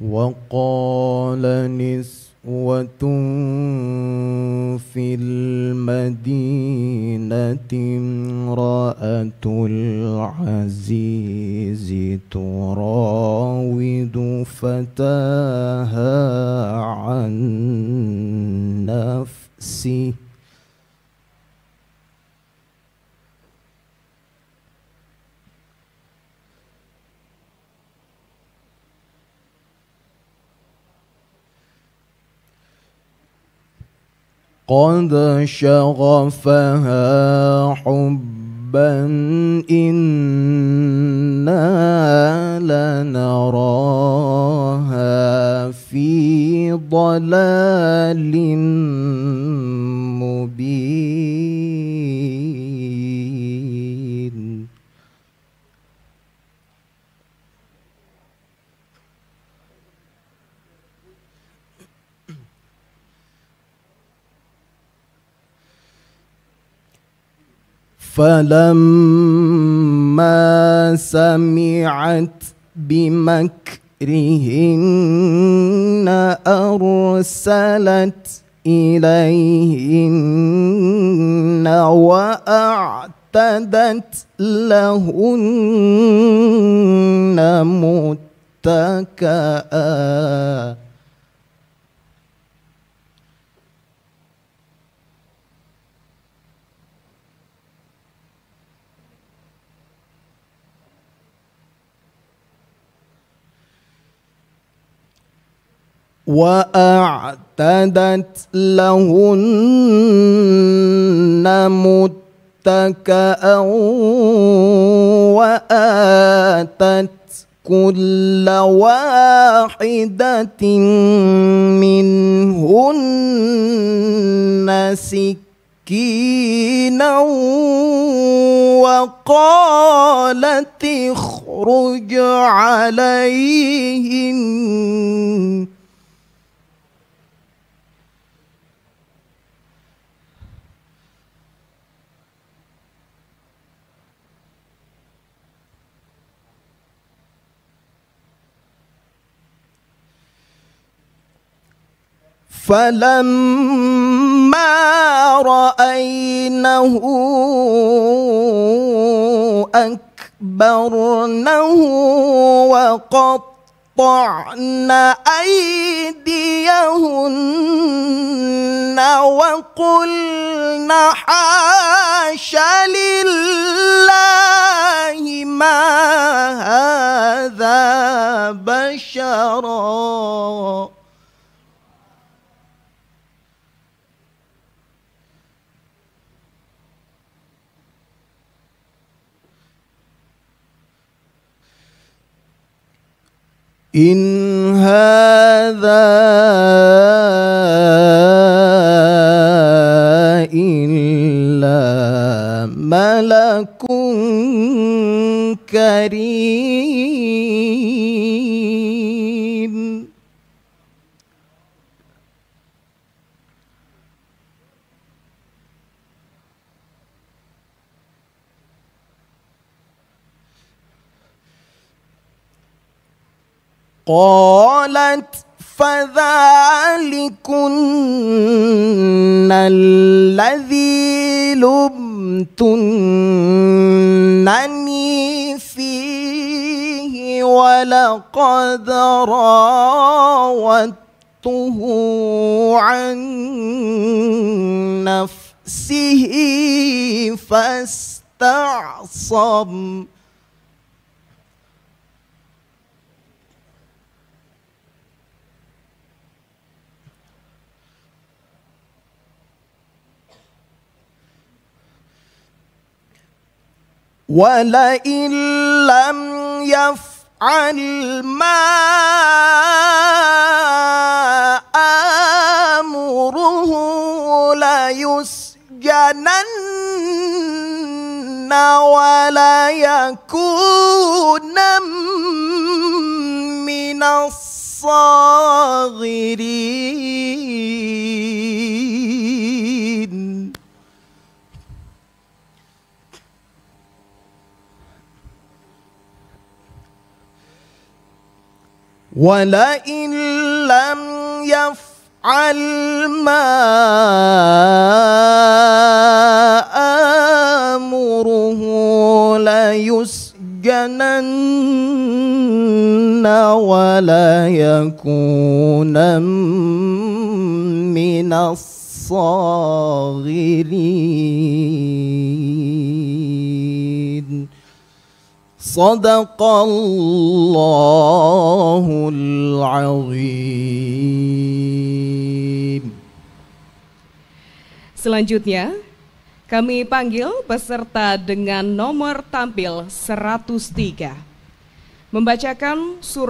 وقال نسوة في المدينة امرأة العزيز تراود فتاها عن نفسه. قد شغفها حبا إنا لنراها في ضلال مبين فلما سمعت بمكرهن أرسلت إليهن وأعتدت لهن متكئا وأعتدت لهن متكأ وآتت كل واحدة منهن سكينا وقالت اخرج عليهن فلما رأينه أكبرنه وقطعن أيديهن وقلن حاش لله ما هذا بشرا. إن هذا إلا ملك كريم. قالت فذلكن الذي لمتنني فيه ولقد راودته عن نفسه فاستعصم. ولئن لم يفعل ما آمره ليسجنن ولا يكون من الصاغرين ولئن لم يفعل ما آمره ليسجنن ولا يكون من الصاغرين صدق الله العظيم Selanjutnya, kami panggil peserta dengan nomor tampil 103. Membacakan surah